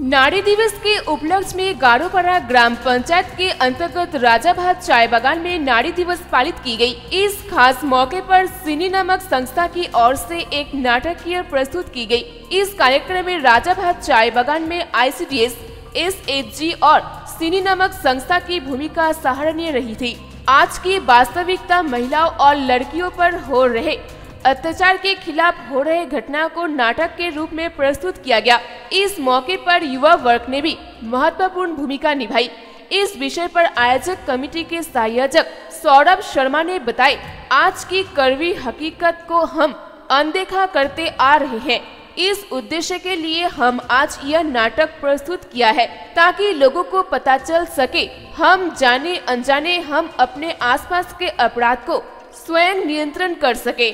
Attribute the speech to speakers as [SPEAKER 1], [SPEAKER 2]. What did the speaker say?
[SPEAKER 1] नारी दिवस के उपलक्ष्य में गारोपाड़ा ग्राम पंचायत के अंतर्गत राजाभात चाय बागान में नारी दिवस पालित की गई। इस खास मौके पर सिनी नामक संस्था की ओर से एक नाटकीय प्रस्तुत की गई। इस कार्यक्रम में राजा राजाभात चाय बागान में आईसीडीएस, एसएचजी और सिनी नामक संस्था की भूमिका सराहनीय रही थी आज की वास्तविकता महिलाओं और लड़कियों पर हो रहे अत्याचार के खिलाफ हो रहे घटना को नाटक के रूप में प्रस्तुत किया गया। इस मौके पर युवा वर्ग ने भी महत्वपूर्ण भूमिका निभाई। इस विषय पर आयोजक कमेटी के संयोजक सौरभ शर्मा ने बताए आज की कड़वी हकीकत को हम अनदेखा करते आ रहे हैं। इस उद्देश्य के लिए हम आज यह नाटक प्रस्तुत किया है, ताकि लोगों को पता चल सके, हम जाने अनजाने हम अपने आसपास के अपराध को स्वयं नियंत्रण कर सके।